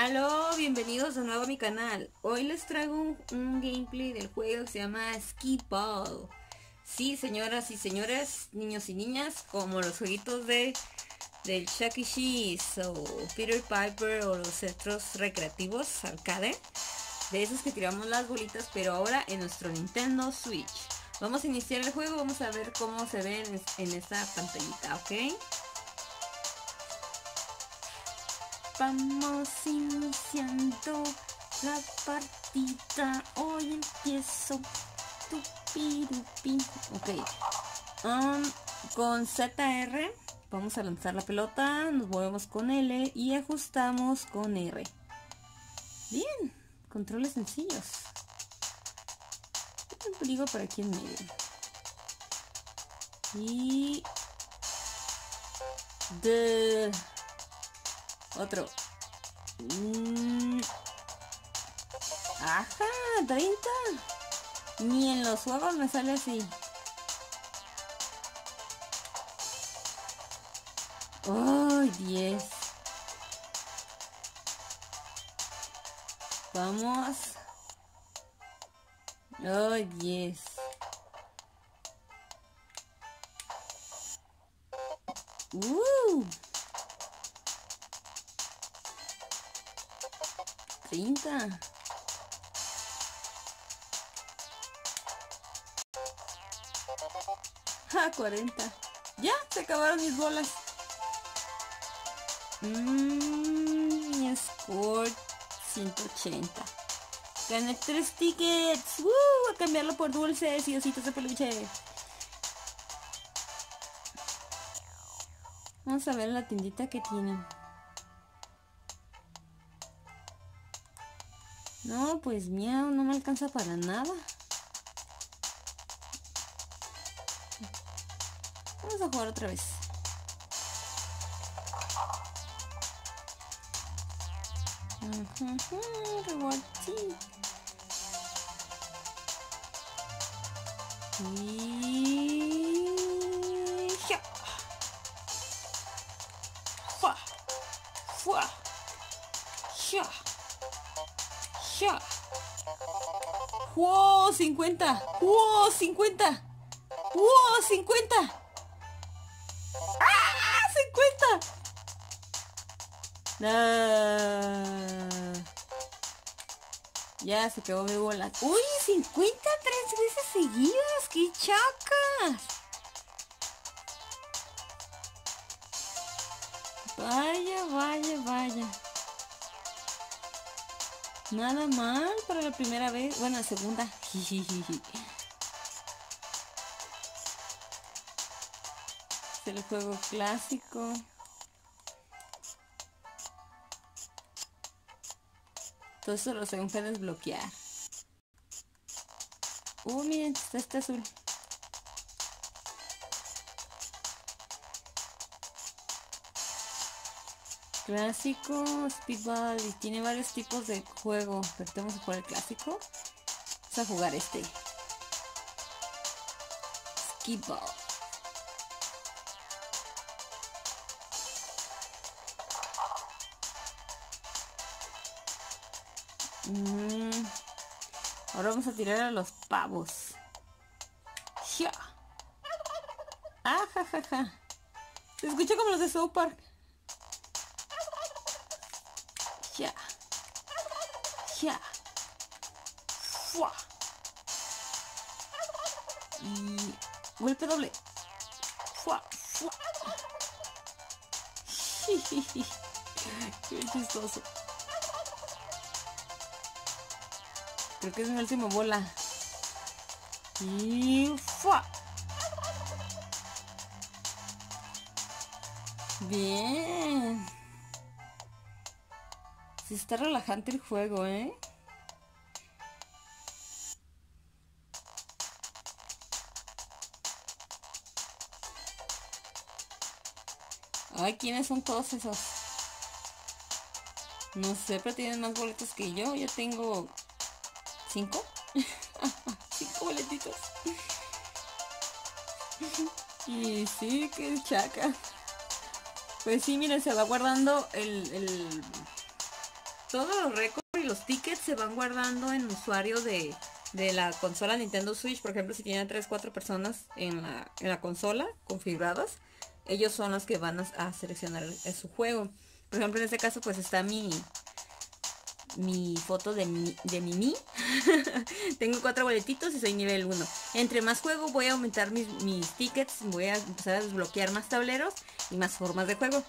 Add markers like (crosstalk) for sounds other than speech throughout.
Aló, bienvenidos de nuevo a mi canal. Hoy les traigo un, gameplay del juego que se llama Ski Ball. Sí, señoras y señores, niños y niñas, como los jueguitos de del Chuck E. Cheese o Peter Piper o los centros recreativos arcade. De esos que tiramos las bolitas, pero ahora en nuestro Nintendo Switch. Vamos a iniciar el juego, vamos a ver cómo se ve en, en esta pantallita, ¿ok? Vamos la partida. Hoy empiezo. Tupirupi. Ok. Um, con ZR vamos a lanzar la pelota. Nos movemos con L y ajustamos con R. Bien. Controles sencillos. Un peligro por aquí en medio. Y... De... Otro. Mm. Ajá, 30. Ni en los juegos me sale así. ¡Oh, 10! Vamos. ¡Oh, 10! ¡Uh! 30. Ja, 40. Ya, se acabaron mis bolas. Mmm, mi score 180. Gané 3 tickets. ¡Uh! A cambiarlo por dulces y ositos de peluche. Vamos a ver la tiendita que tienen. No, pues miau, no me alcanza para nada. Vamos a jugar otra vez. Y... ¡Ja! ¡Fua! ¡Fua! ¡Ja! ¡Ja! ¡Wow! ¡50! ¡Wow! ¡50! ¡Wow! ¡50! Ya se quedó mi bola. ¡Uy! ¡50 tres veces seguidas! ¡Qué chacas! Vaya, vaya, vaya. Nada mal para la primera vez. Bueno, la segunda. (laughs) Es el juego clásico. Todo eso lo tengo que desbloquear. Uh, miren, está este azul. Clásico, speedball y tiene varios tipos de juego. Pero tenemos que jugar el clásico. Vamos a jugar este. Skipball. Mm. Ahora vamos a tirar a los pavos. ¡Ya! ¡Ah, ja, ja, ja! Se escucha como los de South Park. ¡Ya! ¡Ya! ¡Fua! Y... Golpe doble. ¡Fua! ¡Fua! (laughs) ¡Qué chistoso! Creo que es mi última bola. Y. Bien. Sí está relajante el juego, ¿eh? Ay, ¿quiénes son todos esos? No sé, pero tienen más boletos que yo. Yo tengo ¿Cinco? (laughs) Cinco boletitos. (laughs) y sí, que chaca. Pues sí, miren, se va guardando el, todos los récords y los tickets se van guardando en usuario de, de la consola Nintendo Switch. Por ejemplo, si tienen 3, 4 personas en la, en la consola configuradas, ellos son los que van a, a seleccionar su juego. Por ejemplo, en este caso pues está mi, mi foto de mi, de Mimi. (laughs) Tengo cuatro boletitos y soy nivel 1. Entre más juego voy a aumentar mis, mis, tickets, voy a empezar a desbloquear más tableros y más formas de juego.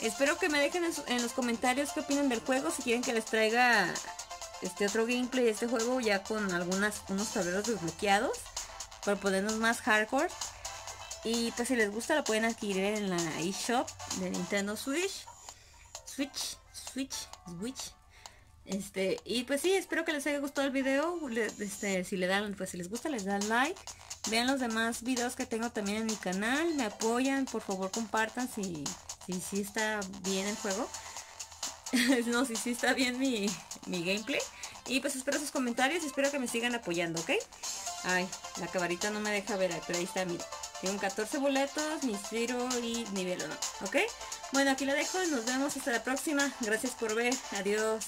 Espero que me dejen en, los comentarios qué opinan del juego, si quieren que les traiga este otro gameplay de este juego ya con algunas unos tableros desbloqueados para ponernos más hardcore. Y pues si les gusta lo pueden adquirir en la eShop de Nintendo Switch. Switch, Switch, Switch. Este, y pues sí, espero que les haya gustado el video. Este, si le dan, pues si les gusta, les dan like. Vean los demás videos que tengo también en mi canal. Me apoyan, por favor compartan si, si, si está bien el juego. (laughs) no, si sí está bien mi, mi gameplay. Y pues espero sus comentarios y espero que me sigan apoyando, ¿ok? Ay, la cabarita no me deja ver, pero ahí está, mira. Tengo 14 boletos, mi tiro y nivel 1, ¿ok? Bueno, aquí lo dejo, nos vemos hasta la próxima. Gracias por ver, adiós.